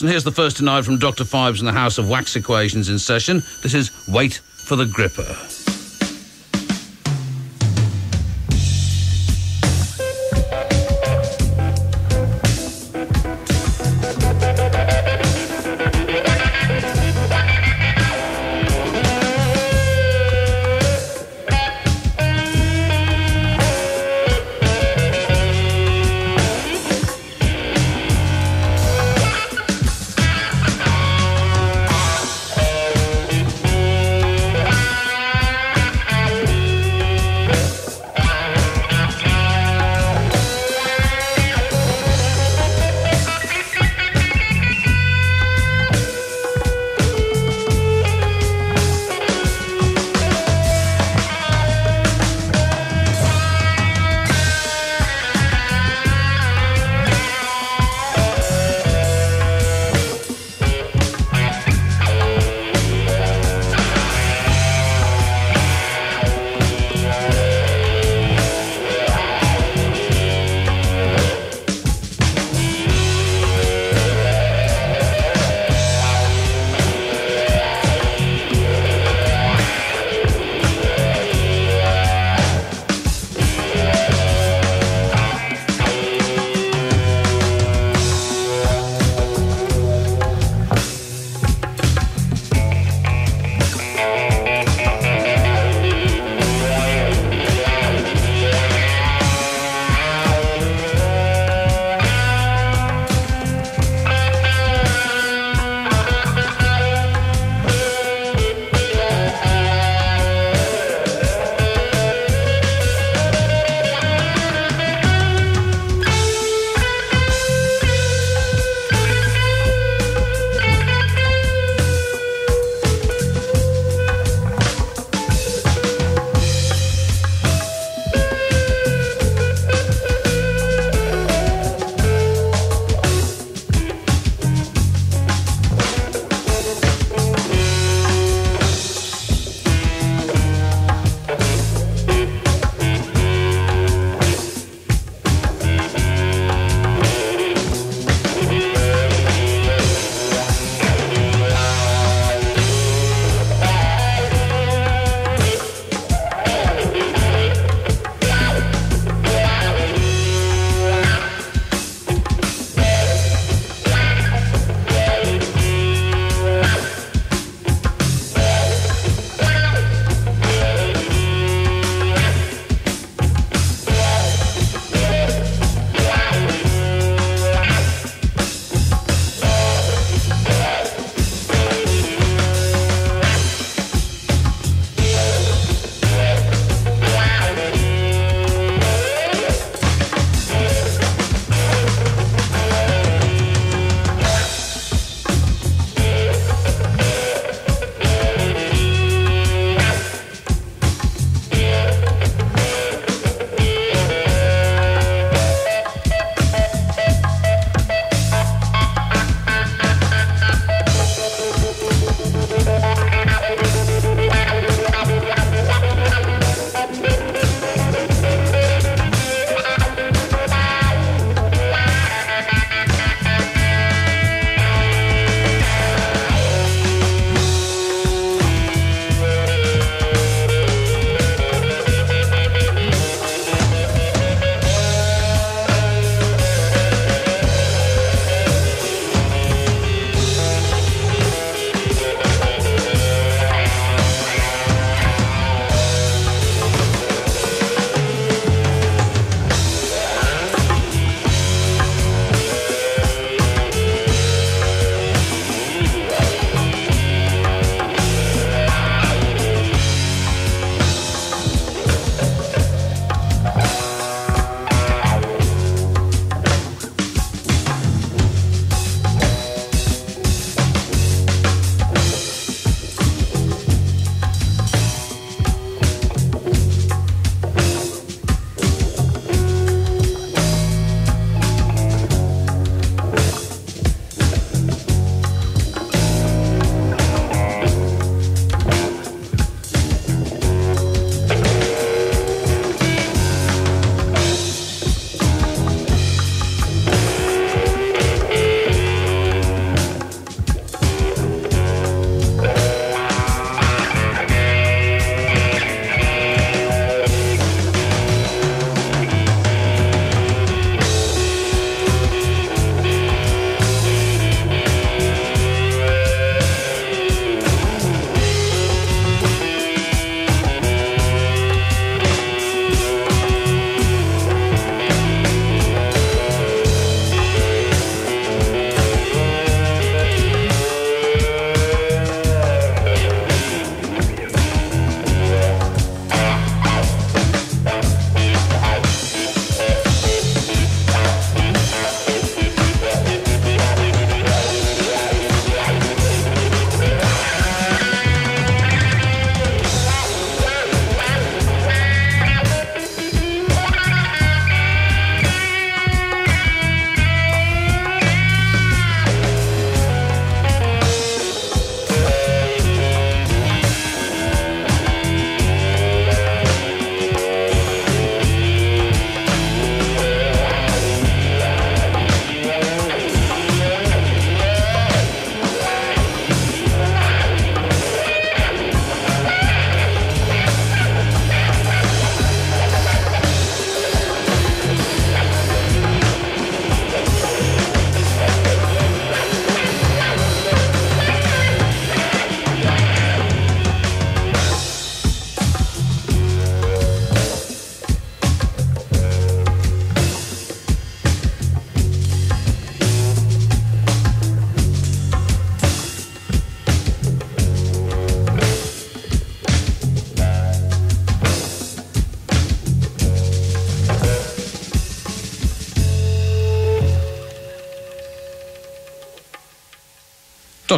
And here's the first denied from Dr. Phibes in the House of Wax Equations in session. This is Wait for the Gripper.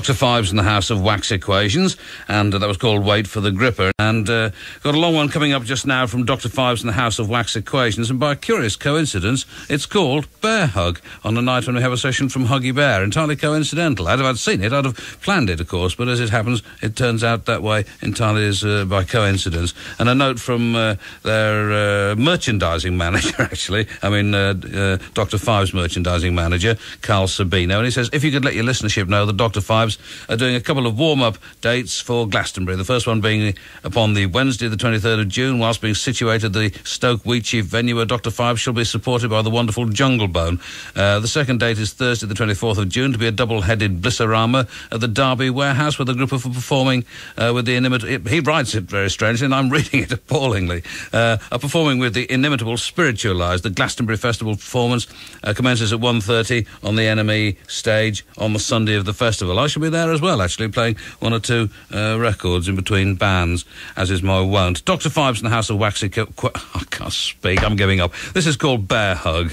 Dr. Phibes in the House of Wax Equations, and uh, that was called Wait for the Gripper. And uh, got a long one coming up just now from Dr. Phibes in the House of Wax Equations, and by a curious coincidence, it's called Bear Hug on the night when we have a session from Huggy Bear. Entirely coincidental. I'd have seen it, I'd have planned it, of course, but as it happens, it turns out that way entirely is uh, by coincidence. And a note from uh, their uh, merchandising manager, actually, I mean, uh, Dr. Phibes' merchandising manager, Carl Sabino, and he says, if you could let your listenership know that Dr. Phibes are doing a couple of warm up dates for Glastonbury. The first one being upon the Wednesday, the 23rd of June, whilst being situated at the Stoke Wheatsheaf venue where Dr. Phibes shall be supported by the wonderful Jungle Bone. Uh, the second date is Thursday, the 24th of June, to be a double headed Blissorama at the Derby Warehouse with a group of performing uh, with the inimitable. He writes it very strangely, and I'm reading it appallingly. Uh, are performing with the inimitable Spiritualized. The Glastonbury Festival performance uh, commences at 1.30 on the NME stage on the Sunday of the festival. I shall be there as well, actually, playing one or two uh, records in between bands, as is my wont. Dr. Phibes in the House of Waxy. Qu- I can't speak, I'm giving up. This is called Bear Hug.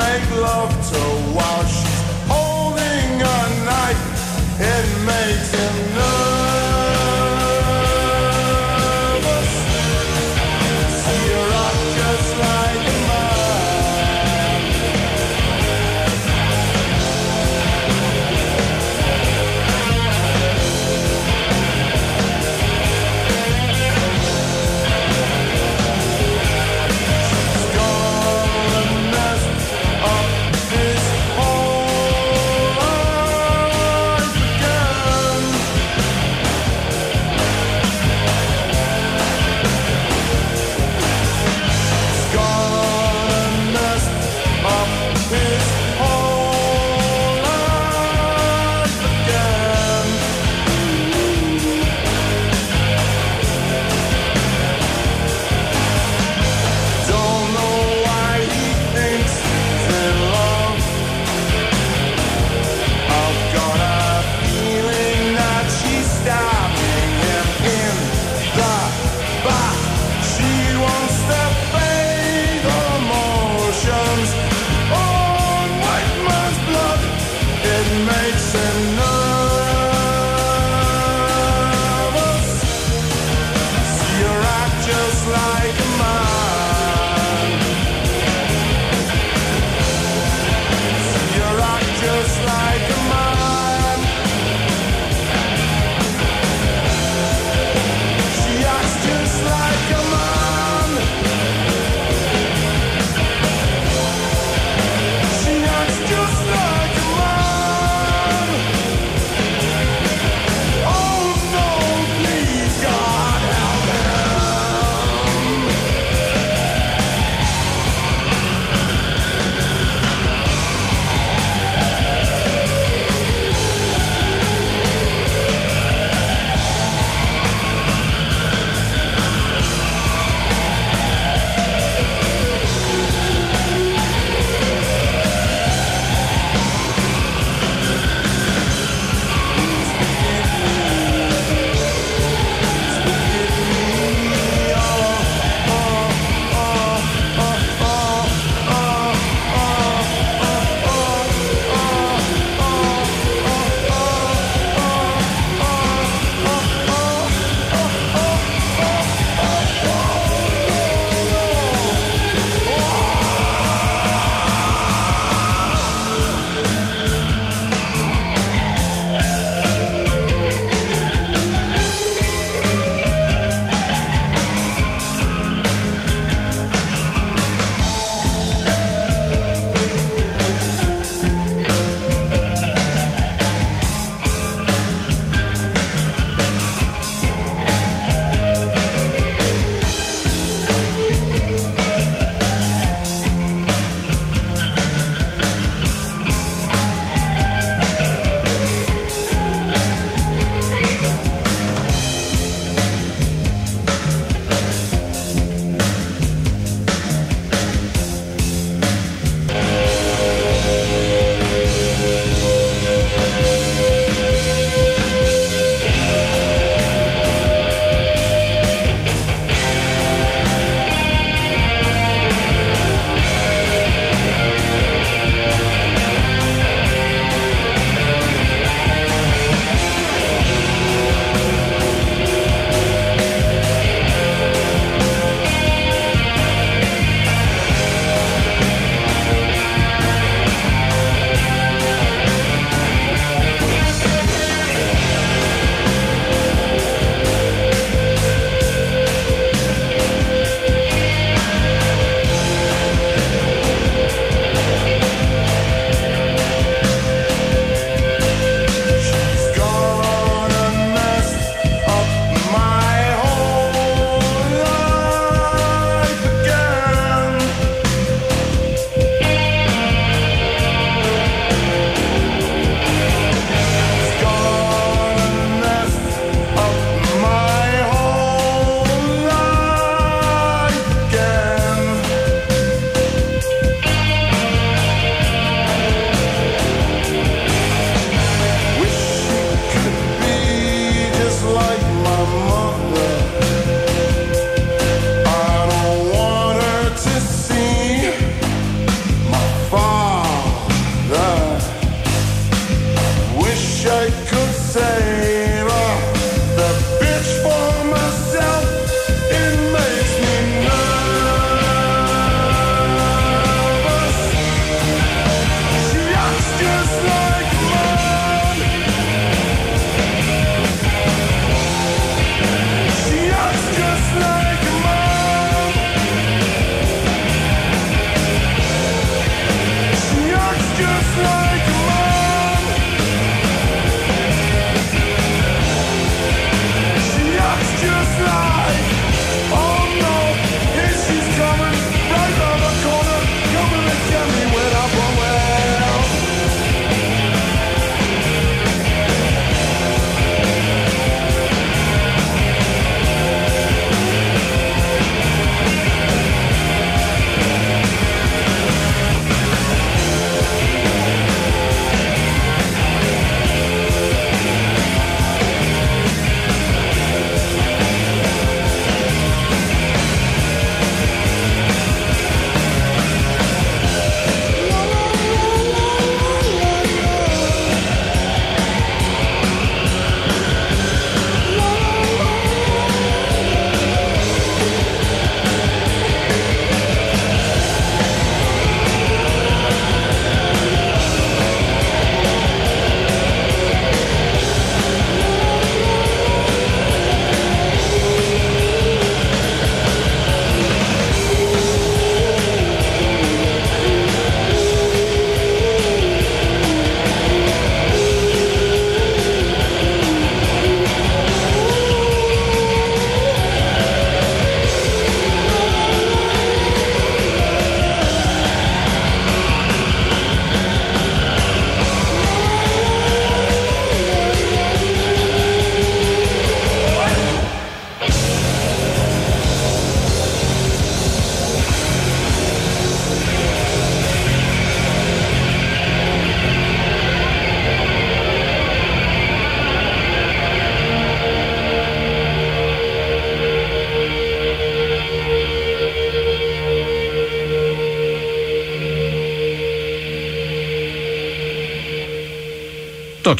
make love to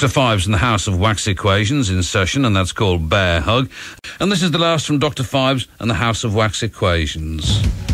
Dr. Phibes and the House of Wax Equations in session, and that's called Bear Hug. And this is the last from Dr. Phibes and the House of Wax Equations.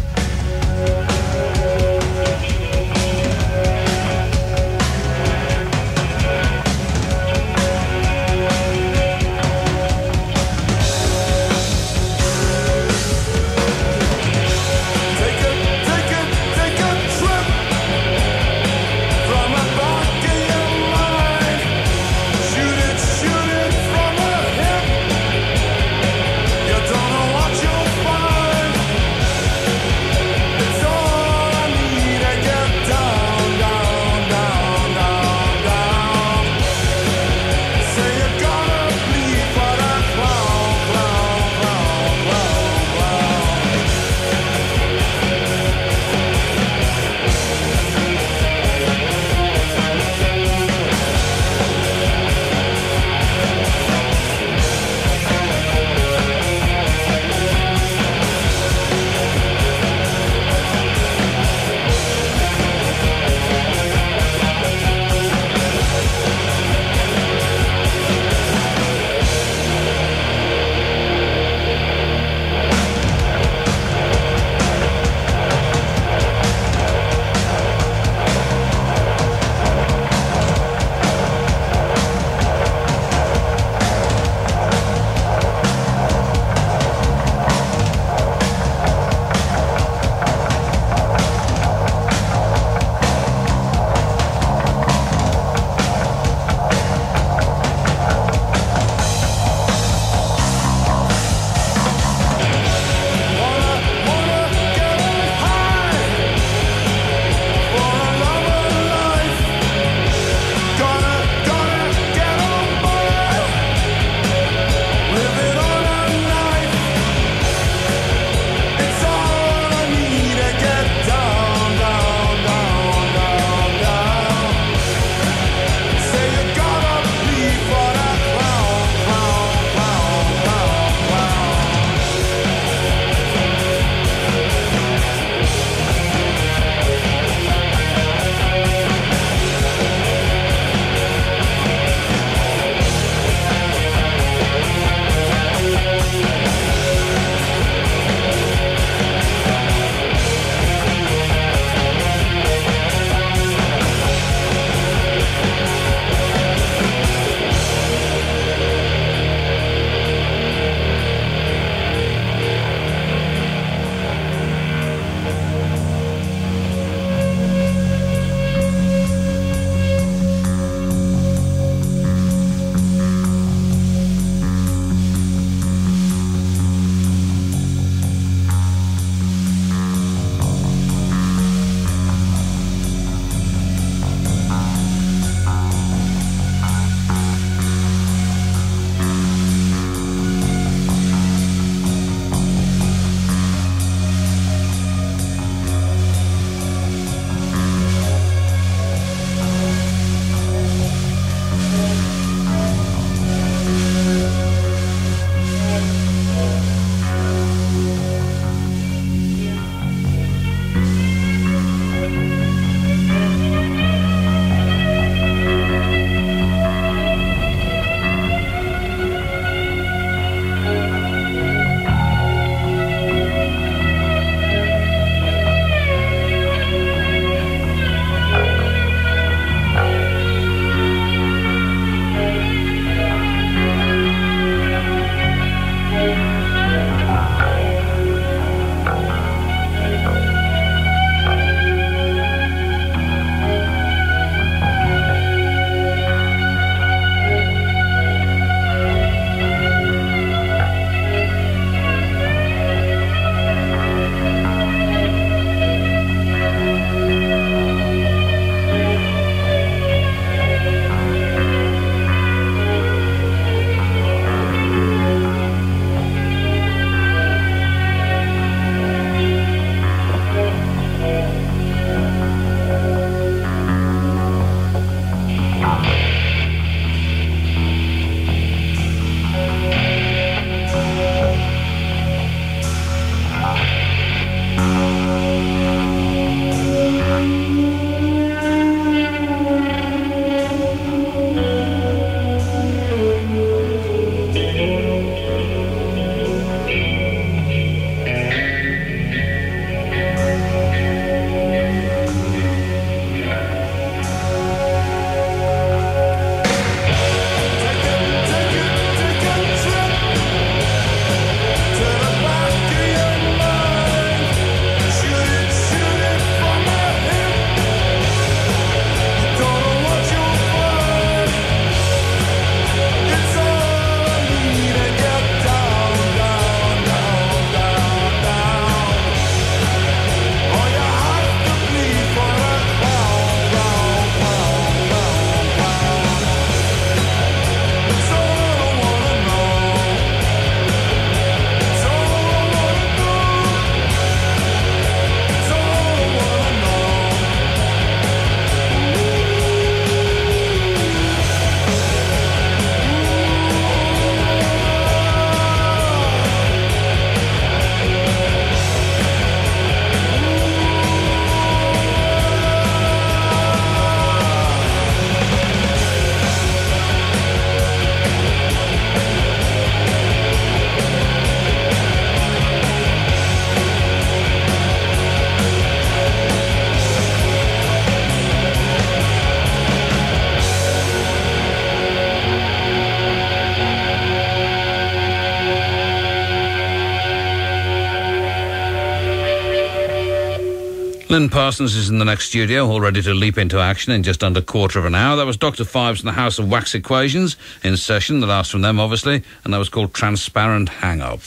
Lynn Parsons is in the next studio, all ready to leap into action in just under a quarter of an hour. That was Dr. Phibes and the House of Wax Equations in session, the last from them, obviously, and that was called Transparent Hang Up.